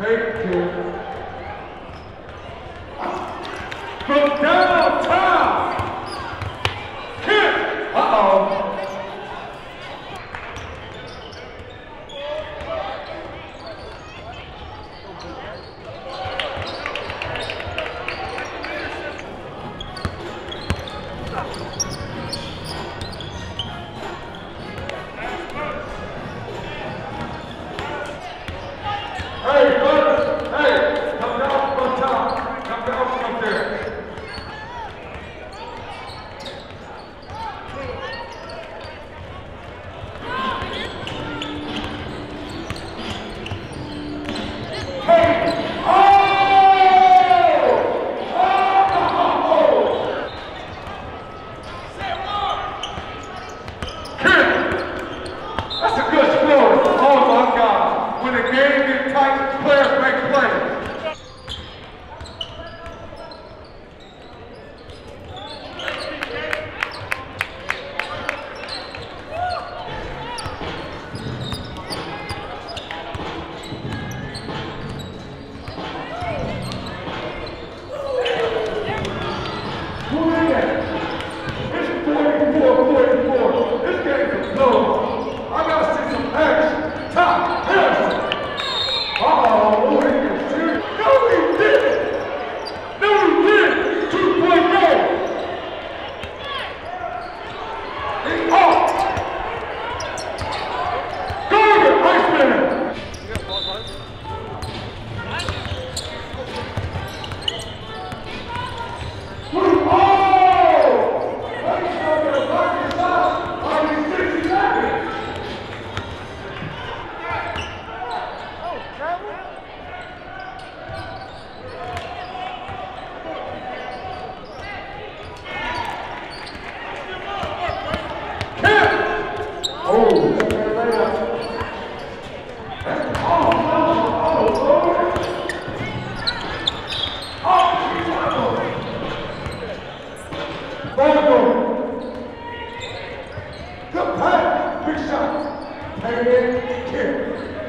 Take it. From. Oh, shot.